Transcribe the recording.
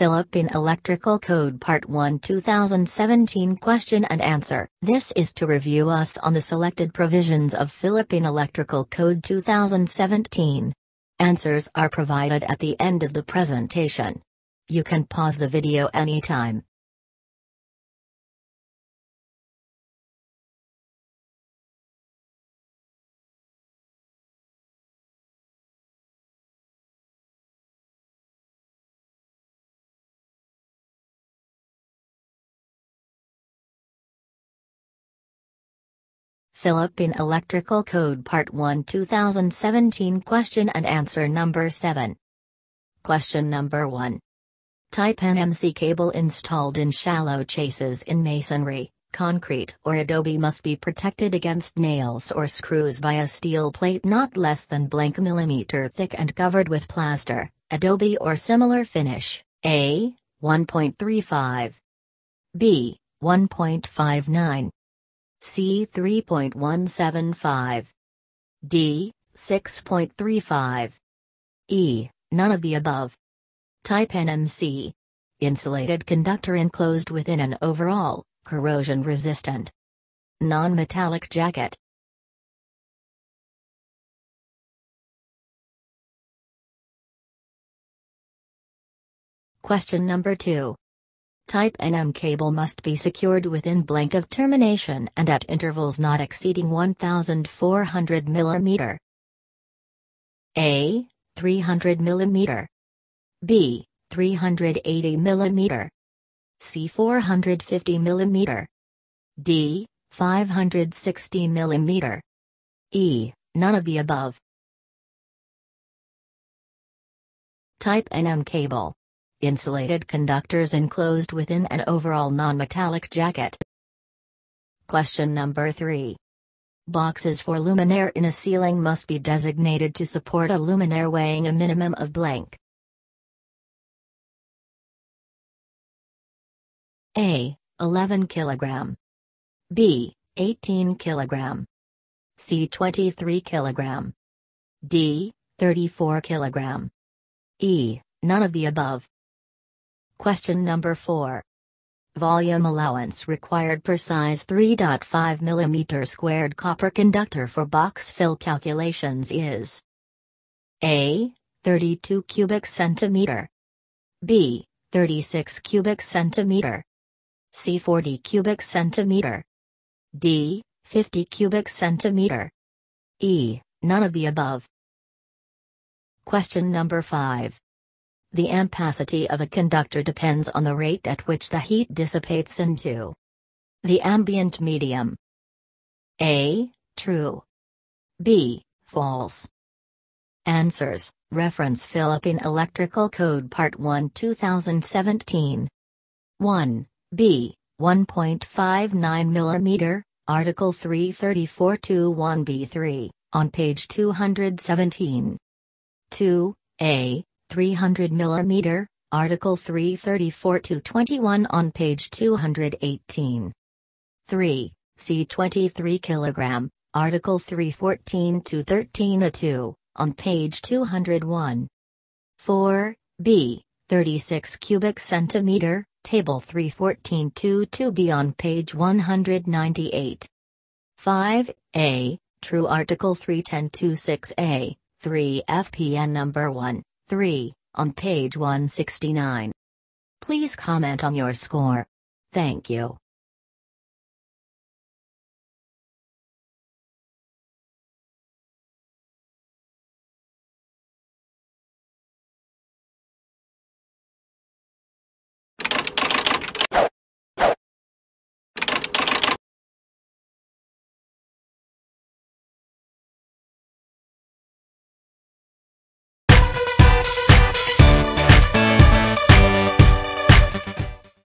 Philippine Electrical Code Part 1 2017 Question and Answer. This is to review us on the selected provisions of Philippine Electrical Code 2017. Answers are provided at the end of the presentation. You can pause the video anytime. Philippine Electrical Code Part 1 2017 Question and Answer Number 7. Question Number 1. Type NMC cable installed in shallow chases in masonry, concrete or adobe must be protected against nails or screws by a steel plate not less than blank millimeter thick and covered with plaster, adobe or similar finish. A. 1.35 B. 1.59 C 3.175. D 6.35. E none of the above. Type NMC. Insulated conductor enclosed within an overall, corrosion resistant. Non metallic jacket. Question number 2. Type NM cable must be secured within blank of termination and at intervals not exceeding 1400 mm. A. 300 mm. B. 380 mm. C. 450 mm. D. 560 mm. E. None of the above. Type NM cable insulated conductors enclosed within an overall non-metallic jacket. Question number 3. Boxes for luminaire in a ceiling must be designated to support a luminaire weighing a minimum of blank. A. 11 kg. B. 18 kg. C. 23 kg. D. 34 kg. E. None of the above. Question number 4. Volume allowance required per size 3.5 mm squared copper conductor for box fill calculations is A. 32 cubic centimeter B. 36 cubic centimeter C. 40 cubic centimeter D. 50 cubic centimeter E. None of the above. Question number 5. The ampacity of a conductor depends on the rate at which the heat dissipates into the ambient medium. A. True. B. False. Answers Reference Philippine Electrical Code Part 1 2017. 1. B. 1.59 mm, Article 334 1 B3, on page 217. 2. A. 300 mm, Article 334 to 21 on page 218. 3. C 23 kg, Article 314 to 13 a 2, on page 201. 4. B 36 cubic centimeter, Table 314 to 2b on page 198. 5. A. True Article 310 6a, 3 FPN number 1. 3, on page 169. Please comment on your score. Thank you.